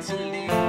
to leave.